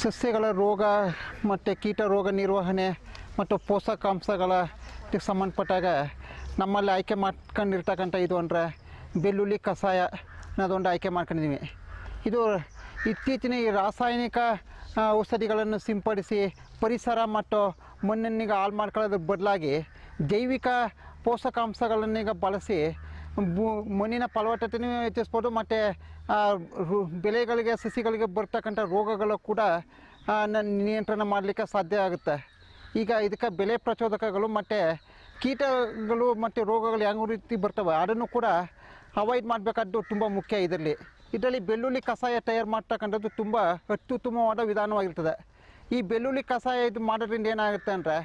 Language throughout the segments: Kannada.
ಸಸ್ಯಗಳ ರೋಗ ಮತ್ತು ಕೀಟ ರೋಗ ನಿರ್ವಹಣೆ ಮತ್ತು ಪೋಷಕಾಂಶಗಳ ಇದಕ್ಕೆ ಸಂಬಂಧಪಟ್ಟಾಗ ನಮ್ಮಲ್ಲಿ ಆಯ್ಕೆ ಮಾಡ್ಕೊಂಡಿರ್ತಕ್ಕಂಥ ಇದು ಅಂದರೆ ಬೆಳ್ಳುಳ್ಳಿ ಕಷಾಯ ಅನ್ನೋದೊಂದು ಆಯ್ಕೆ ಮಾಡ್ಕೊಂಡಿದ್ದೀವಿ ಇದು ಇತ್ತೀಚಿನ ಈ ರಾಸಾಯನಿಕ ಔಷಧಿಗಳನ್ನು ಸಿಂಪಡಿಸಿ ಪರಿಸರ ಮತ್ತು ಮಣ್ಣನ್ನೀಗ ಹಾಳು ಮಾಡ್ಕೊಳ್ಳೋದ್ರ ಬದಲಾಗಿ ಜೈವಿಕ ಪೋಷಕಾಂಶಗಳನ್ನೀಗ ಬಳಸಿ ಮಣ್ಣಿನ ಫಲವತ್ತತೆಯೂ ಹೆಚ್ಚಿಸ್ಬೋದು, ಮತ್ತು ಬೆಳೆಗಳಿಗೆ, ಸಸಿಗಳಿಗೆ ಬರ್ತಕ್ಕಂಥ ರೋಗಗಳು ಕೂಡ ನಿಯಂತ್ರಣ ಮಾಡಲಿಕ್ಕೆ ಸಾಧ್ಯ ಆಗುತ್ತೆ. ಈಗ ಇದಕ್ಕೆ ಬೆಲೆ ಪ್ರಚೋದಕಗಳು ಮತ್ತು ಕೀಟಗಳು ಮತ್ತು ರೋಗಗಳು ಯಾವ ರೀತಿ ಬರ್ತವೆ, ಅದನ್ನು ಕೂಡ ಅವಾಯ್ಡ್ ಮಾಡಬೇಕಾದ್ದು ತುಂಬ ಮುಖ್ಯ ಇದರಲ್ಲಿ. ಇದರಲ್ಲಿ ಬೆಳ್ಳುಳ್ಳಿ ಕಷಾಯ ತಯಾರು ಮಾಡ್ತಕ್ಕಂಥದ್ದು ತುಂಬ ಅತ್ಯುತ್ತಮವಾದ ವಿಧಾನವಾಗಿರ್ತದೆ. ಈ ಬೆಳ್ಳುಳ್ಳಿ ಕಷಾಯ ಇದು ಮಾಡೋದ್ರಿಂದ ಏನಾಗುತ್ತೆ ಅಂದರೆ,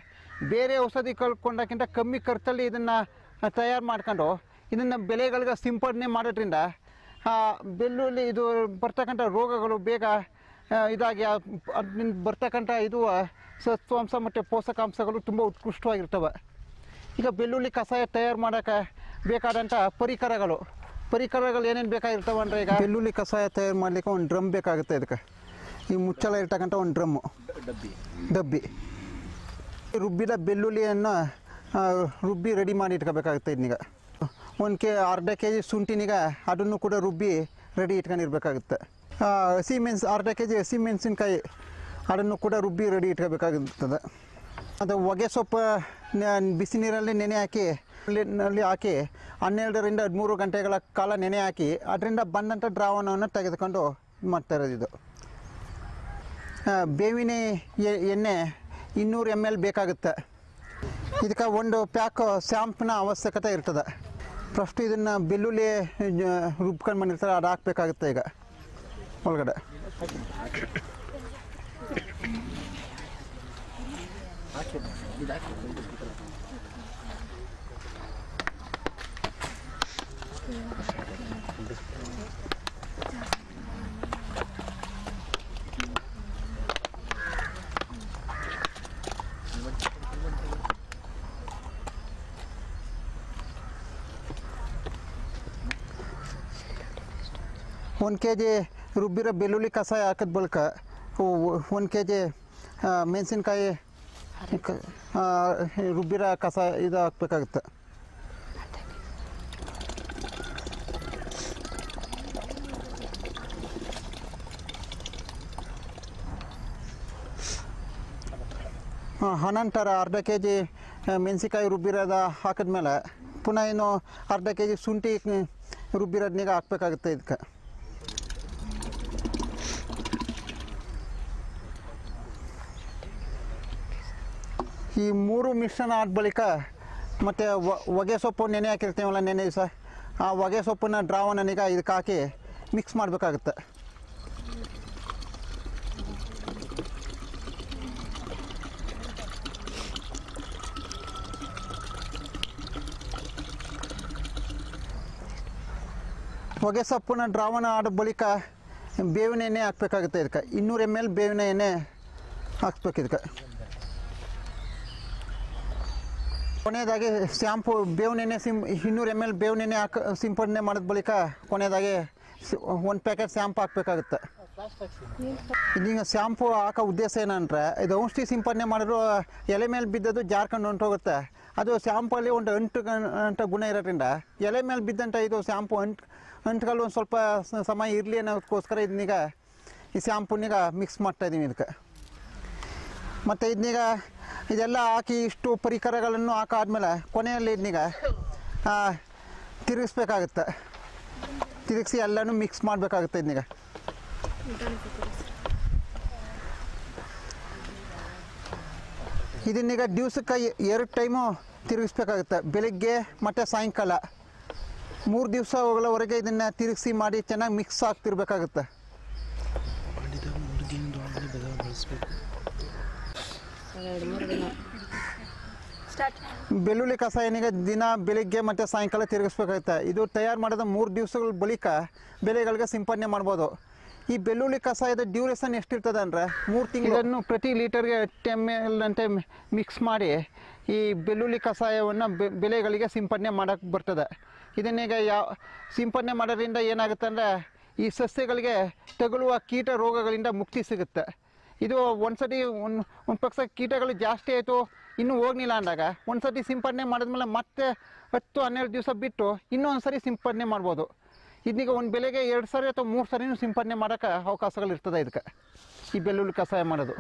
ಬೇರೆ ಔಷಧಿ ಕಳ್ಕೊಂಡಕ್ಕಿಂತ ಕಮ್ಮಿ ಖರ್ಚಲ್ಲಿ ಇದನ್ನು ತಯಾರು ಮಾಡ್ಕೊಂಡು ಇದನ್ನು ಬೆಳೆಗಳಿಗೆ ಸಿಂಪಡಣೆ ಮಾಡೋದ್ರಿಂದ ಬೆಲ್ಲುಳ್ಳಿ ಬೆಳ್ಳುಳ್ಳಿ ಇದು ಬರ್ತಕ್ಕಂಥ ರೋಗಗಳು ಬೇಗ ಇದಾಗಿ ಅದರಿಂದ ಅದ್ರಿಂದ ಬರ್ತಕ್ಕಂಥ ಇದು ಸತ್ವಾಂಶ ಮತ್ತು ಪೋಷಕಾಂಶಗಳು ತುಂಬ ಉತ್ಕೃಷ್ಟವಾಗಿರ್ತವೆ. ಈಗ ಬೆಳ್ಳುಳ್ಳಿ ಕಷಾಯ ತಯಾರು ಮಾಡೋಕ್ಕೆ ಬೇಕಾದಂಥ ಪರಿಕರಗಳು ಪರಿಕರಗಳು ಏನೇನು ಬೇಕಾಗಿರ್ತವೆ ಅಂದರೆ ಈಗ ಬೆಳ್ಳುಳ್ಳಿ ಕಷಾಯ ತಯಾರು ಮಾಡಲಿಕ್ಕೆ ಒಂದು ಡ್ರಮ್ ಬೇಕಾಗುತ್ತೆ ಇದಕ್ಕೆ. ಈ ಮುಚ್ಚಳ ಇರ್ತಕ್ಕಂಥ ಒಂದು ಡ್ರಮ್ಮು ಡಬ್ಬಿ. ಡಬ್ಬಿ. ರುಬ್ಬಿದ ಬೆಳ್ಳುಳ್ಳಿಯನ್ನು ರುಬ್ಬಿ ರೆಡಿ ಮಾಡಿ ಇಟ್ಕೋಬೇಕಾಗುತ್ತೆ ಇದನ್ನೀಗ. ಒಂದು ಅರ್ಧ ಕೆ ಜಿ ಶುಂಠಿನೀಗ ಅದನ್ನು ಕೂಡ ರುಬ್ಬಿ ರೆಡಿ ಇಟ್ಕೊಂಡಿರ್ಬೇಕಾಗುತ್ತೆ. ಹಸಿ ಮೆಣಸು ಅರ್ಧ ಕೆ ಜಿ ಹಸಿ ಮೆಣಸಿನ್ಕಾಯಿ ಅದನ್ನು ಕೂಡ ರುಬ್ಬಿ ರೆಡಿ ಇಟ್ಕೋಬೇಕಾಗುತ್ತದೆ. ಅದು ಹೊಗೆ ಸೊಪ್ಪು ಬಿಸಿ ನೀರಲ್ಲಿ ನೆನೆ ಹಾಕಿ, ನಲ್ಲಿ ಹಾಕಿ ಹನ್ನೆರಡರಿಂದ ಹದಿಮೂರು ಗಂಟೆಗಳ ಕಾಲ ನೆನೆ ಹಾಕಿ ಅದರಿಂದ ಬಂದಂಥ ದ್ರಾವಣವನ್ನು ತೆಗೆದುಕೊಂಡು ಮಾಡ್ತಾ ಇದು. ಬೇವಿನ ಎಣ್ಣೆ ಇನ್ನೂರು ಎಂ ಎಲ್ ಬೇಕಾಗುತ್ತೆ. ಇದಕ್ಕೆ ಒಂದು ಪ್ಯಾಕ್ ಶ್ಯಾಂಪ್ನ ಅವಶ್ಯಕತೆ ಇರ್ತದೆ. ಫಸ್ಟ್ ಇದನ್ನು ಬೆಳ್ಳುಳ್ಳಿ ರುಬ್ಕೊಂಡು ಬಂದಿರ್ತಾರೆ ಅದು ಹಾಕ್ಬೇಕಾಗುತ್ತೆ ಈಗ. ಒಳಗಡೆ ಇದು ಹಾಕಿ ಒಂದು ಕೆ ಜಿ ರುಬ್ಬಿರೋ ಬೆಳ್ಳುಳ್ಳಿ ಕಷಾಯ ಹಾಕಿದ ಬಳಿಕ ಒಂದು ಕೆ ಜಿ ಮೆಣಸಿನ್ಕಾಯಿ ಕ- ಆ, ರುಬ್ಬಿರೋ ಕಷಾಯ ಇದು ಹಾಕ್ಬೇಕಾಗುತ್ತೆ ಹಾಂ ಅನಂತರ ಅರ್ಧ ಕೆ ಜಿ ಮೆಣಸಿನ್ಕಾಯಿ ರುಬ್ಬಿರೋದ ಹಾಕಿದ್ಮೇಲೆ ಪುನಃ ಇನ್ನು ಅರ್ಧ ಕೆ ಜಿ ಶುಂಠಿ ಮ್, ರುಬ್ಬಿರೋದ್ನೀಗ ಹಾಕ್ಬೇಕಾಗುತ್ತೆ ಇದಕ್ಕೆ ಈ ಮೂರು ಮಿಶ್ರಣ ಆದ ಬಳಿಕ ಮತ್ತು ಹೊಗೆ ಸೊಪ್ಪು ನೆನೆ ಹಾಕಿರ್ತೀವಲ್ಲ, ನೆನೆ ದಿವಸ, ಆ ಹೊಗೆ ಸೊಪ್ಪನ್ನ ದ್ರಾವಣನೀಗ ಇದಕ್ಕೆ ಹಾಕಿ ಮಿಕ್ಸ್ ಮಾಡಬೇಕಾಗುತ್ತೆ. ಹೊಗೆ ಸೊಪ್ಪನ್ನ ದ್ರಾವಣ ಆದ ಬಳಿಕ ಬೇವಿನ ಎಣ್ಣೆ ಹಾಕ್ಬೇಕಾಗುತ್ತೆ ಇದಕ್ಕೆ. ಇನ್ನೂರು ಎಂ ಎಲ್ ಬೇವಿನ ಎಣ್ಣೆ ಹಾಕ್ಸ್ಬೇಕು ಇದಕ್ಕೆ. ಕೊನೆಯದಾಗಿ ಶ್ಯಾಂಪು ಬೇವನೆಣ್ಣೆ ಸಿಂ ಇನ್ನೂರು ಎಂ ಎಲ್ ಬೇವನೆಣ್ಣೆ ಹಾಕ ಸಿಂಪಡಣೆ ಮಾಡಿದ ಬಳಿಕ ಕೊನೆಯದಾಗಿ ಒಂದು ಪ್ಯಾಕೆಟ್ ಶ್ಯಾಂಪು ಹಾಕಬೇಕಾಗುತ್ತೆ. ಈಗ ಶ್ಯಾಂಪು ಹಾಕೋ ಉದ್ದೇಶ ಏನಂದ್ರೆ, ಇದು ಔಷಧಿ ಸಿಂಪಡಣೆ ಮಾಡಿದ್ರು ಎಲೆ ಮೇಲೆ ಬಿದ್ದದ್ದು ಜಾರ್ಕೊಂಡು ಹೊಂಟೋಗುತ್ತೆ ಅದು ಶ್ಯಾಂಪಲ್ಲಿ ಒಂದು ಅಂಟು ಅಂತ ಗುಣ ಇರೋದ್ರಿಂದ ಎಲೆ ಮೇಲೆ ಬಿದ್ದಂಥ ಇದು ಶ್ಯಾಂಪು ಅಂಟು ಅಂಟ್ಗಳು ಒಂದು ಸ್ವಲ್ಪ ಸಮಯ ಇರಲಿ ಅನ್ನೋದಕ್ಕೋಸ್ಕರ ಇದನ್ನೀಗ ಈ ಶ್ಯಾಂಪುನೀಗ ಮಿಕ್ಸ್ ಮಾಡ್ತಾಯಿದ್ದೀವಿ ಇದಕ್ಕೆ. ಮತ್ತು ಇದನ್ನೀಗ ಇದೆಲ್ಲ ಹಾಕಿ ಇಷ್ಟು ಪರಿಕರಗಳನ್ನು ಹಾಕಾದ್ಮೇಲೆ ಕೊನೆಯಲ್ಲಿ ಇದನ್ನೀಗ ತಿರುಗಿಸ್ಬೇಕಾಗುತ್ತೆ. ತಿರುಗಿಸಿ ಎಲ್ಲನೂ ಮಿಕ್ಸ್ ಮಾಡಬೇಕಾಗುತ್ತೆ ಇದನ್ನೀಗ. ಇದನ್ನೀಗ ದಿವಸಕ್ಕೆ ಎರಡು ಟೈಮು ತಿರುಗಿಸ್ಬೇಕಾಗುತ್ತೆ. ಬೆಳಿಗ್ಗೆ ಮತ್ತು ಸಾಯಂಕಾಲ. ಮೂರು ದಿವಸಗಳವರೆಗೆ ಇದನ್ನು ತಿರುಗಿಸಿ ಮಾಡಿ ಚೆನ್ನಾಗಿ ಮಿಕ್ಸ್ ಆಗ್ತಿರ್ಬೇಕಾಗುತ್ತೆ. ಎರಡು ಮೂರು ದಿನ ದಿನ, ಬೆಳಿಗ್ಗೆ ಮತ್ತು ಸಾಯಂಕಾಲ ತಿರುಗಿಸ್ಬೇಕಾಗುತ್ತೆ. ಇದು ತಯಾರು ಮಾಡಿದ ಮೂರು ದಿವಸಗಳ ಬಳಿಕ ಬೆಳೆಗಳಿಗೆ ಸಿಂಪಡಣೆ ಮಾಡ್ಬೋದು. ಈ ಬೆಳ್ಳುಳ್ಳಿ ಕಷಾಯದ ಡ್ಯೂರೇಷನ್ ಎಷ್ಟಿರ್ತದೆ ಅಂದರೆ, ಮೂರು ತಿಂಗಳು ಇದನ್ನು ಪ್ರತಿ ಲೀಟರ್ಗೆ ಟೆಮ್ ಎಲ್ ಅಂತೆ ಮಿಕ್ಸ್ ಮಾಡಿ ಈ ಬೆಳ್ಳುಳ್ಳಿ ಕಷಾಯವನ್ನು ಬೆಳೆಗಳಿಗೆ ಸಿಂಪಡಣೆ ಮಾಡೋಕ್ಕೆ ಬರ್ತದೆ. ಇದನ್ನೀಗ ಯಾವ ಸಿಂಪಡಣೆ ಮಾಡೋದ್ರಿಂದ ಏನಾಗುತ್ತೆ ಅಂದರೆ, ಈ ಸಸ್ಯಗಳಿಗೆ ತಗುಲುವ ಕೀಟ ರೋಗಗಳಿಂದ ಮುಕ್ತಿ ಸಿಗುತ್ತೆ. ಇದು ಒಂದ್ಸತಿ ಒಂದು ಒಂದು ಪಕ್ಷ ಕೀಟಗಳು ಜಾಸ್ತಿ ಆಯಿತು, ಇನ್ನೂ ಹೋಗ್ಲಿಲ್ಲ ಅಂದಾಗ, ಒಂದ್ಸತಿ ಸಿಂಪಡಣೆ ಮಾಡಿದ್ಮೇಲೆ ಮತ್ತೆ ಹತ್ತು, ಹನ್ನೆರಡು ದಿವಸ ಬಿಟ್ಟು ಇನ್ನೂ ಒಂದು ಸರಿ ಸಿಂಪಡಣೆ ಮಾಡ್ಬೋದು. ಇದೀಗ ಒಂದು ಬೆಲೆಗೆ ಎರಡು ಸರಿ ಅಥವಾ ಮೂರು ಸರಿನೂ ಸಿಂಪಡಣೆ ಮಾಡೋಕ್ಕೆ ಅವಕಾಶಗಳು ಇರ್ತದೆ ಇದಕ್ಕೆ, ಈ ಬೆಳ್ಳುಳ್ಳಿ ಕಷಾಯ ಮಾಡೋದು.